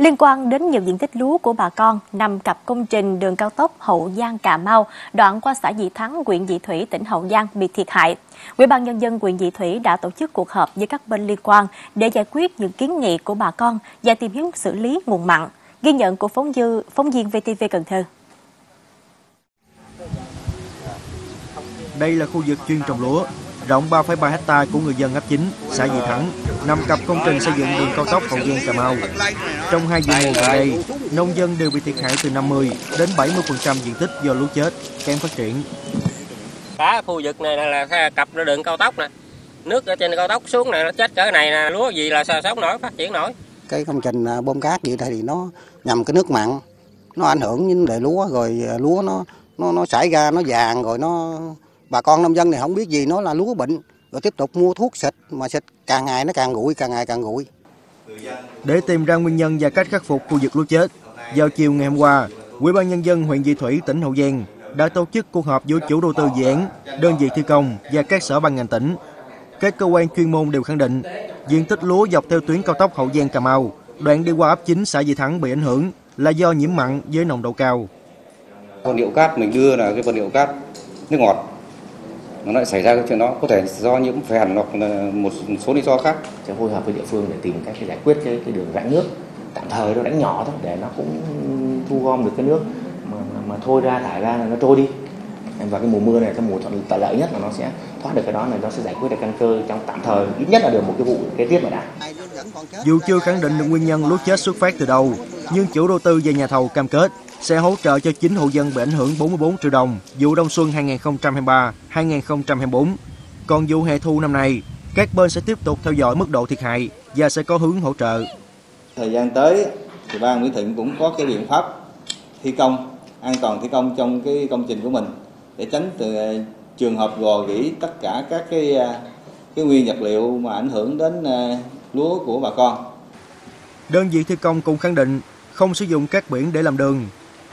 Liên quan đến nhiều diện tích lúa của bà con nằm cặp công trình đường cao tốc Hậu Giang Cà Mau, đoạn qua xã Dị Thắng, huyện Dị Thủy, tỉnh Hậu Giang bị thiệt hại. Ủy ban nhân dân huyện Dị Thủy đã tổ chức cuộc họp với các bên liên quan để giải quyết những kiến nghị của bà con và tìm hướng xử lý nguồn mặn. Ghi nhận của phóng dư phóng viên VTV Cần Thơ. Đây là khu vực chuyên trồng lúa, rộng 3,3 hecta của người dân ấp 9, xã Dị Thắng, nằm cặp công trình xây dựng đường cao tốc Hậu Giang Cà Mau. Trong hai vụ mùa gần đây, nông dân đều bị thiệt hại từ 50 đến 70% diện tích do lúa chết, kém phát triển. Cả khu vực này là cặp đường cao tốc nè. Nước ở trên cao tốc xuống này nó chết cỡ này nè, lúa gì là sao sống nổi, phát triển nổi. Cái công trình à, bơm cát vậy thì nó nhằm cái nước mặn, nó ảnh hưởng đến đề lúa rồi à, lúa nó nó nó xảy ra nó vàng rồi nó bà con nông dân này không biết gì nó là lúa bệnh rồi tiếp tục mua thuốc xịt mà xịt càng ngày nó càng nguội càng ngày càng nguội. Để tìm ra nguyên nhân và cách khắc phục khu vực lúa chết vào chiều ngày hôm qua ủy ban nhân dân huyện Dị Thủy tỉnh Hậu Giang đã tổ chức cuộc họp với chủ đầu tư dự án đơn vị thi công và các sở ban ngành tỉnh. Các cơ quan chuyên môn đều khẳng định diện tích lúa dọc theo tuyến cao tốc Hậu Giang Cà Mau đoạn đi qua ấp 9 xã Dị Thắng bị ảnh hưởng là do nhiễm mặn với nồng độ cao. Vật liệu cát mình đưa là cái vật liệu cát nước ngọt nó lại xảy ra cái chuyện đó. Có thể do nhiễm phèn hoặc là một số lý do khác. Sẽ phối hợp với địa phương để tìm cách giải quyết cái, cái đường rãnh nước. Tạm thời nó đánh nhỏ thôi để nó cũng thu gom được cái nước mà, mà, mà thôi ra thải ra là nó trôi đi. Và cái mùa mưa này cái mùa thuận lợi nhất là nó sẽ thoát được cái đó này nó sẽ giải quyết được căn cơ trong tạm thời. Ít nhất là được một cái vụ kế tiếp mà đã. Dù chưa khẳng định được nguyên nhân lúa chết xuất phát từ đâu nhưng chủ đầu tư và nhà thầu cam kết sẽ hỗ trợ cho 9 hộ dân bị ảnh hưởng 44 triệu đồng vụ đông xuân 2023-2024. Còn vụ hè thu năm nay, các bên sẽ tiếp tục theo dõi mức độ thiệt hại và sẽ có hướng hỗ trợ. Thời gian tới thì ban Mỹ Thịnh cũng có cái biện pháp thi công an toàn thi công trong cái công trình của mình để tránh từ ờ, trường hợp gò gỉ tất cả các cái ờ, cái nguyên vật liệu mà ảnh hưởng đến ờ, lúa của bà con. Đơn vị thi công cũng khẳng định không sử dụng các biển để làm đường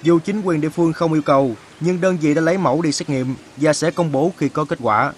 dù chính quyền địa phương không yêu cầu, nhưng đơn vị đã lấy mẫu đi xét nghiệm và sẽ công bố khi có kết quả.